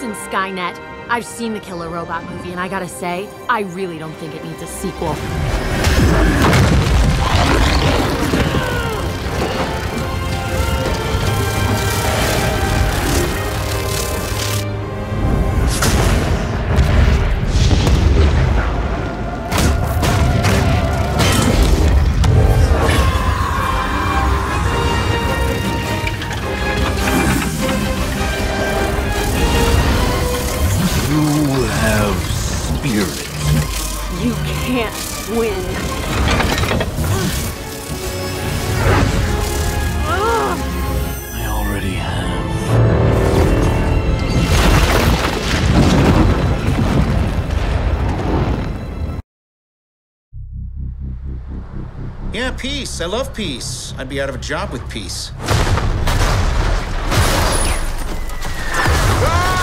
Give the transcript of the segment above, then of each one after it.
Listen, Skynet, I've seen the Killer Robot movie, and I gotta say, I really don't think it needs a sequel. Spirit. You can't win. I already have. Yeah, peace. I love peace. I'd be out of a job with peace. Ah!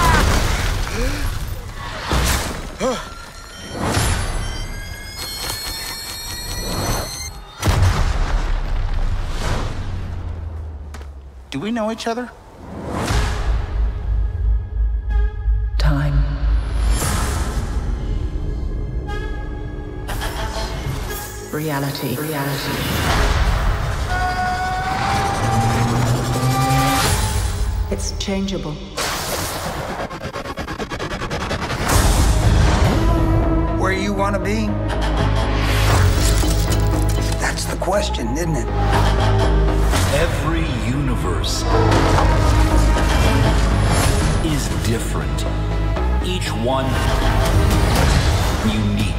Ah! Do we know each other? Time. Reality. Reality. It's changeable. Where you want to be? That's the question, isn't it? Every universe is different. Each one unique.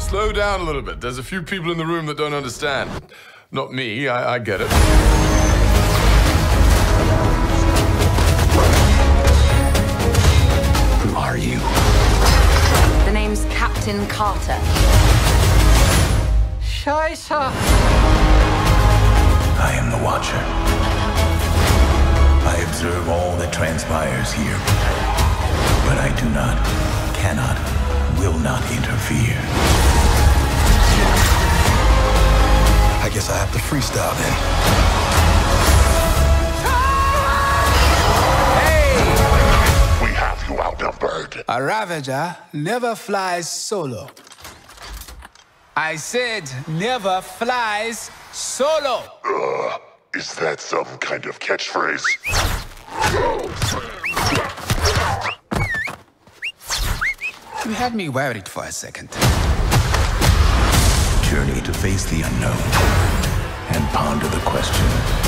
Slow down a little bit. There's a few people in the room that don't understand. Not me, I, I get it. Who are you? The name's Captain Carter. Scheiße! I am the Watcher. I observe all that transpires here. But I do not, cannot, will not interfere. I guess I have to freestyle then. We have you outnumbered. A Ravager never flies solo. I said never flies solo. Uh, is that some kind of catchphrase? You had me worried for a second. Journey to face the unknown and ponder the question